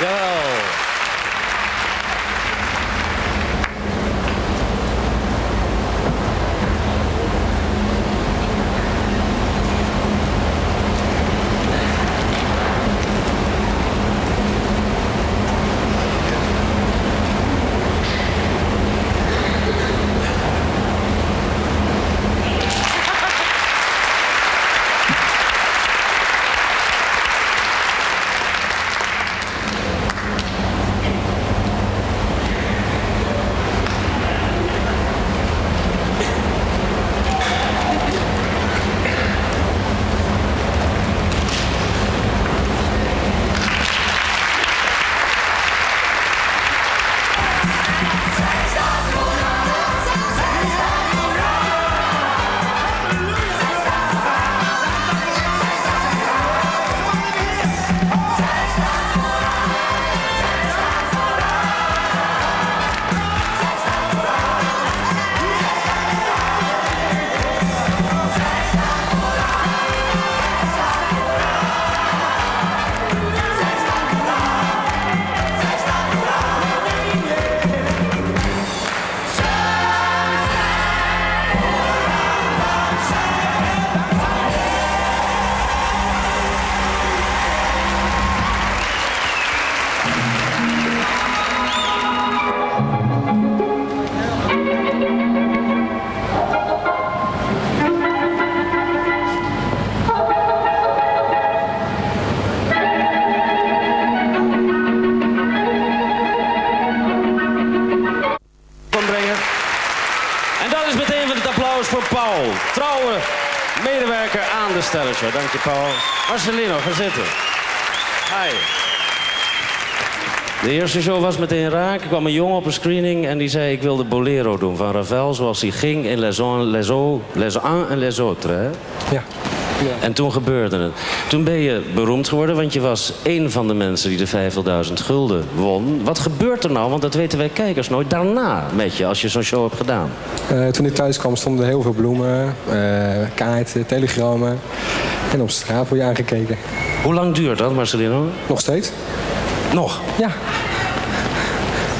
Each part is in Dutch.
Go. Trouwe medewerker aan de stelletje. Dank je, Paul. Marcelino, ga zitten. Hi. De eerste show was meteen raak. Er kwam een jongen op een screening en die zei... ik wil de bolero doen van Ravel zoals hij ging in Les uns, les, Au- les uns en les autres. Hè? Ja. En toen gebeurde het. Toen ben je beroemd geworden, want je was één van de mensen die de 50.000 gulden won. Wat gebeurt er nou, want dat weten wij kijkers nooit, daarna met je als je zo'n show hebt gedaan? Eh, toen ik thuis kwam stonden er heel veel bloemen, eh, kaarten, telegrammen. En op straat word je aangekeken. Hoe lang duurt dat, Marcelino? Nog steeds? Nog. Ja.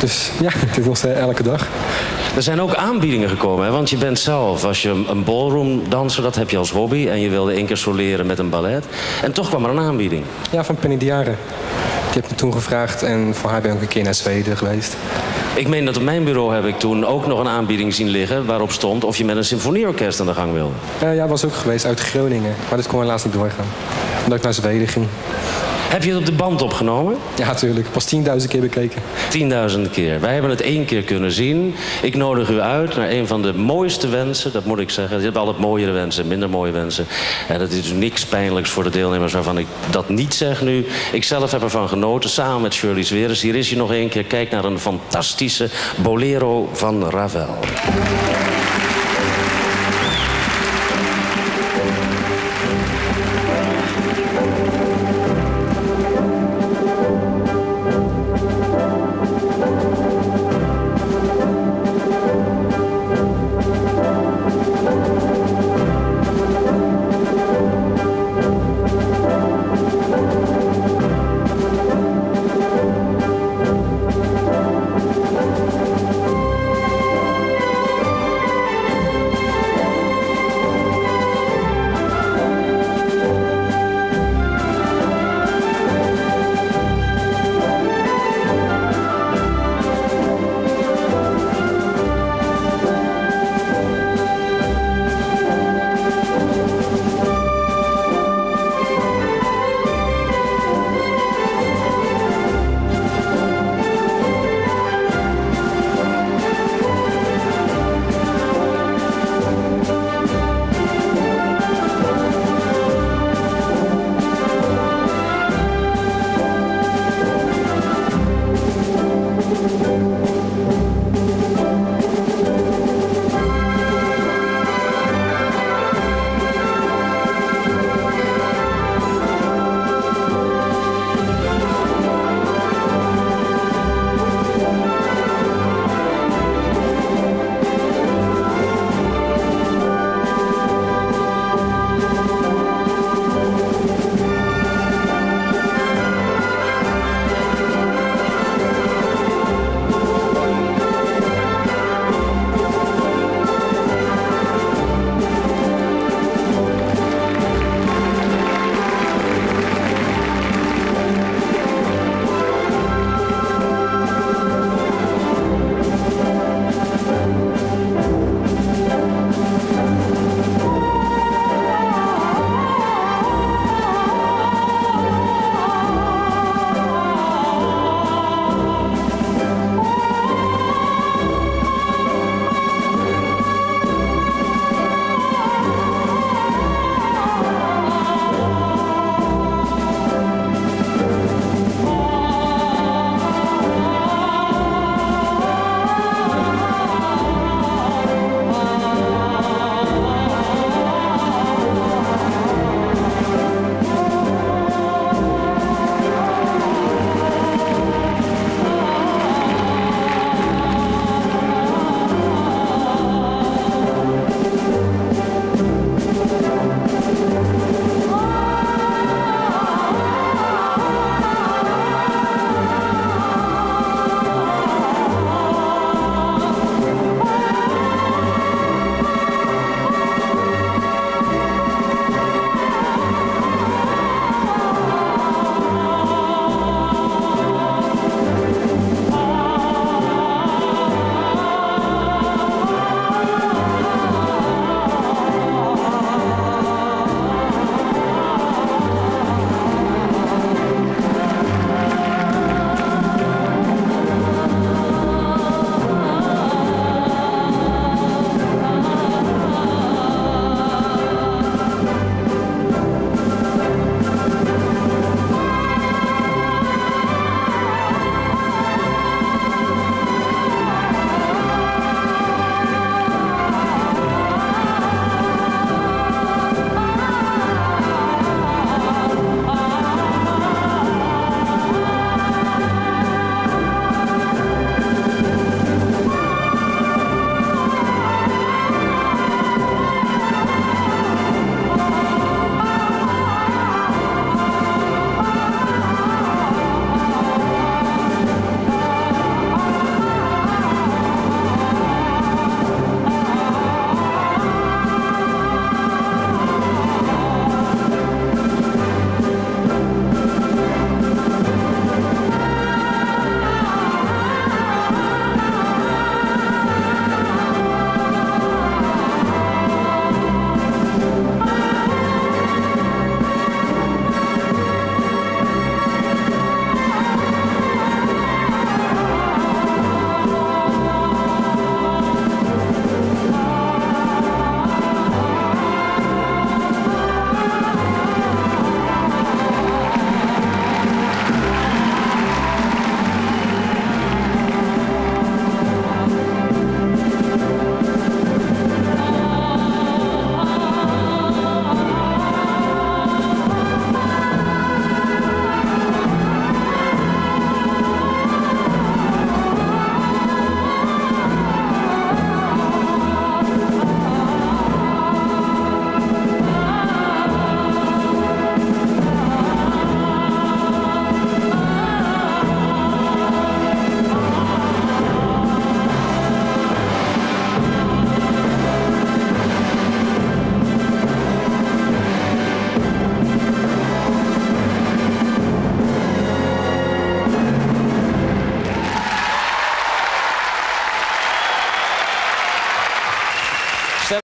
Dus ja, dit was elke dag. Er zijn ook aanbiedingen gekomen, hè? want je bent zelf, als je een ballroomdanser, dat heb je als hobby. En je wilde één keer soleren met een ballet. En toch kwam er een aanbieding. Ja, van Penny Diare. Die heeft me toen gevraagd en voor haar ben ik ook een keer naar Zweden geweest. Ik meen dat op mijn bureau heb ik toen ook nog een aanbieding zien liggen... waarop stond of je met een symfonieorkest aan de gang wilde. Eh, ja, was ook geweest uit Groningen. Maar dat kon helaas niet doorgaan. Omdat ik naar Zweden ging. Heb je het op de band opgenomen? Ja, natuurlijk. Pas 10.000 keer bekeken. Tienduizend keer. Wij hebben het één keer kunnen zien. Ik nodig u uit naar een van de mooiste wensen, dat moet ik zeggen. Je hebt altijd mooiere wensen, minder mooie wensen. En dat is dus niks pijnlijks voor de deelnemers waarvan ik dat niet zeg nu. Ik zelf heb ervan genoten, samen met Shirley Zweres. Hier is hij nog één keer. Kijk naar een fantastische bolero van Ravel.